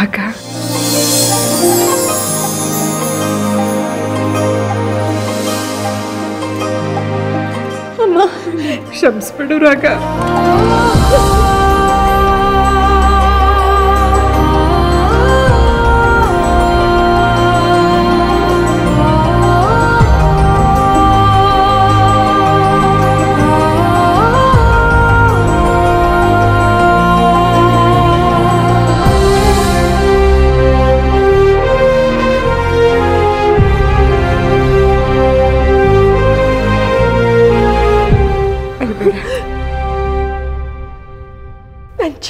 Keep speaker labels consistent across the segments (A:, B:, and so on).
A: ರಾಗ
B: ಅಮ್ಮ
A: ಕ್ಷಮಿಸ್ಬಿಡು ರಾಗ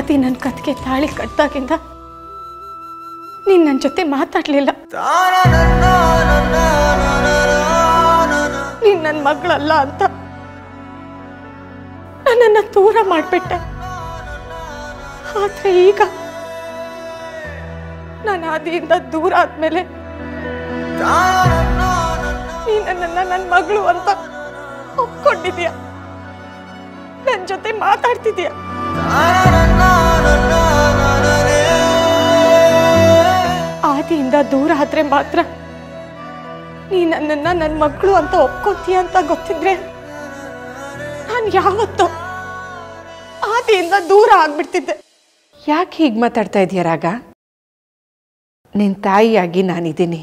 B: ಆದಿ ನನ್ನ ಕತ್ಗೆ ತಾಳಿ ಕಟ್ಟಾಗಿಂದ ನೀನ್ ನನ್ನ ಜೊತೆ ಮಾತಾಡ್ಲಿಲ್ಲ. ನೀನ್ ನನ್ನ ಮಗಳಲ್ಲ ಅಂತ ನನ್ನನ್ನು ದೂರ ಮಾಡ್ಬಿಟ್ಟೆ. ಆದ್ರೆ ಈಗ ನಾನು ಆದಿಯಿಂದ ದೂರ ಆದ್ಮೇಲೆ ನೀ ನನ್ನನ್ನು ನನ್ನ ಮಗಳು ಅಂತ ಒಪ್ಕೊಂಡಿದ್ಯಾ? ನನ್ನ ಜೊತೆ ಮಾತಾಡ್ತಿದ್ಯಾ? ಆದಿಯಿಂದ ದೂರ ಆದ್ರೆ ಮಾತ್ರ ನೀ ನನ್ನನ್ನ ನನ್ನ ಮಗಳು ಅಂತ ಒಪ್ಕೋತೀಯ ಅಂತ ಗೊತ್ತಿದ್ರೆ ನಾನು ಯಾವತ್ತೋ ಆದಿಯಿಂದ ದೂರ ಆಗ್ಬಿಡ್ತಿದ್ದೆ.
A: ಯಾಕೆ ಹೀಗೆ ಮಾತಾಡ್ತಾ ಇದೀಯ ರಾಗ? ನಿನ್ನ ತಾಯಿಯಾಗಿ ನಾನಿದ್ದೀನಿ.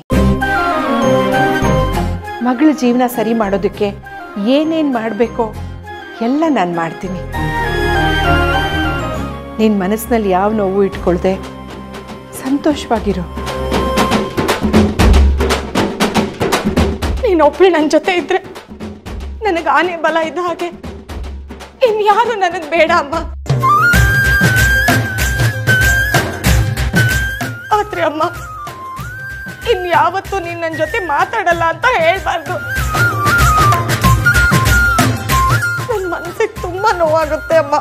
A: ಮಗಳ ಜೀವನ ಸರಿ ಮಾಡೋದಕ್ಕೆ ಏನೇನು ಮಾಡಬೇಕೋ ಎಲ್ಲ ನಾನು ಮಾಡ್ತೀನಿ. ನಿನ್ನ ಮನಸ್ಸಿನಲ್ಲಿ ಯಾವ ನೋವು ಇಟ್ಕೊಳ್ದೆ? ಸಂತೋಷವಾಗಿರು.
B: ನೀನೊಬ್ಳು ನನ್ನ ಜೊತೆ ಇದ್ರೆ ನನಗೆ ಆನೆ ಬಲ ಇದ್ದ ಹಾಗೆ ಇನ್ಯಾರು ನನಗೆ ಬೇಡ ಅಮ್ಮ. ಆದ್ರೆ ಅಮ್ಮ ಇನ್ಯಾವತ್ತೂ ನೀನು ನನ್ನ ಜೊತೆ ಮಾತಾಡಲ್ಲ ಅಂತ ಹೇಳ್ಬಾರ್ದು. ನನ್ನ ಮನಸ್ಸಿಗೆ ತುಂಬಾ ನೋವಾಗುತ್ತೆ ಅಮ್ಮ.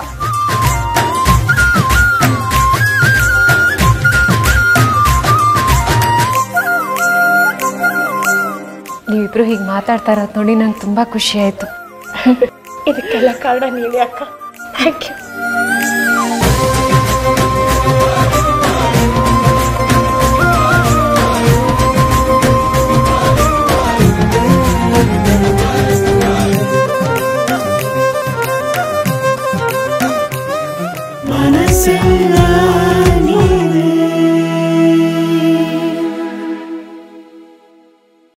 C: ನೀವಿಬ್ರು ಹೀಗೆ ಮಾತಾಡ್ತಾ ಇರೋದು ನೋಡಿ ನಂಗೆ ತುಂಬ ಖುಷಿ ಆಯಿತು.
B: ಇದಕ್ಕೆಲ್ಲ ಕಾರಣ ನೀವೇ ಅಕ್ಕ. Thank you Sing